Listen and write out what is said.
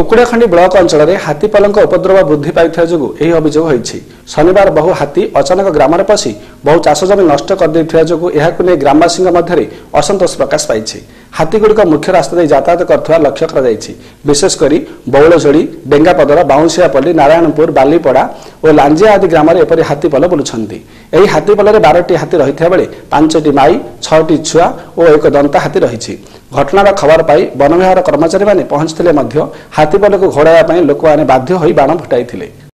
कुकुडाखण्डी block अञ्चल हातीपलको उपद्रव वृद्धि पाँच एही अभियोग होइछि शनिवार बहु हाती अचानक ग्रामर पसि बहु चासो चासजम नष्ट गरिदि यहाँ ग्रामवासीको माध्योष प्रकाश पाइछि हातीगुडिको मुख्य लक्ष्य रास्तायत गर्छ विशेषकरी बौलजोडी डेङ्गापदर बाउसियापल्ली नारायणपुर बालीपडा ଓ ଲାଞ୍ଜିଆ ଆଦି ଗ୍ରାମରେ ଏପରି ହାତୀ ପଲ ବୁଲୁଛନ୍ତି ଏହି ହାତୀ ପଲରେ ବାରଟି ହାତୀ ରହିଥିବା ବେଳେ ପାଞ୍ଚଟି ମାଇ ଛଅଟି ଛୁଆ ଓ ଏକ ଦନ୍ତା ହାତୀ ରହିଛି ଘଟଣାର ଖବର ପାଇ ବନ ବିଭାଗର କର୍ମଚାରୀମାନେ ପହଞ୍ଚିଥିଲେ ମଧ୍ୟ ହାତୀ ପଲକୁ ଘୋଡ଼ାଇବା ପାଇଁ ଲୋକମାନେ ବାଧ୍ୟ ହୋଇ ବାଣ ଫୁଟାଇଥିଲେ